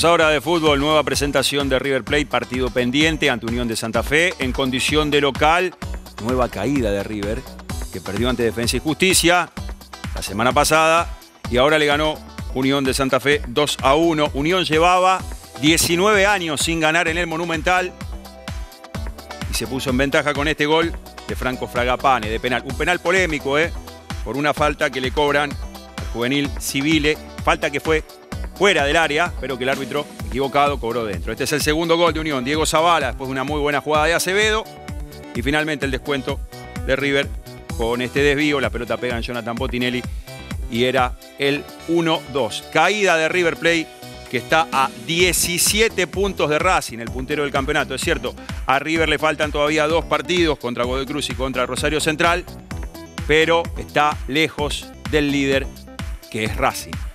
Ahora de fútbol, nueva presentación de River Plate, partido pendiente ante Unión de Santa Fe en condición de local, nueva caída de River, que perdió ante Defensa y Justicia la semana pasada y ahora le ganó Unión de Santa Fe 2 a 1. Unión llevaba 19 años sin ganar en el Monumental y se puso en ventaja con este gol de Franco Fragapane de penal. Un penal polémico, ¿eh? Por una falta que le cobran al juvenil Civile, falta que fue fuera del área, pero que el árbitro equivocado cobró dentro. Este es el segundo gol de Unión. Diego Zavala, después de una muy buena jugada de Acevedo. Y finalmente el descuento de River con este desvío. La pelota pega en Jonathan Botinelli y era el 1-2. Caída de River Play que está a 17 puntos de Racing, el puntero del campeonato. Es cierto, a River le faltan todavía dos partidos contra Godoy Cruz y contra Rosario Central, pero está lejos del líder que es Racing.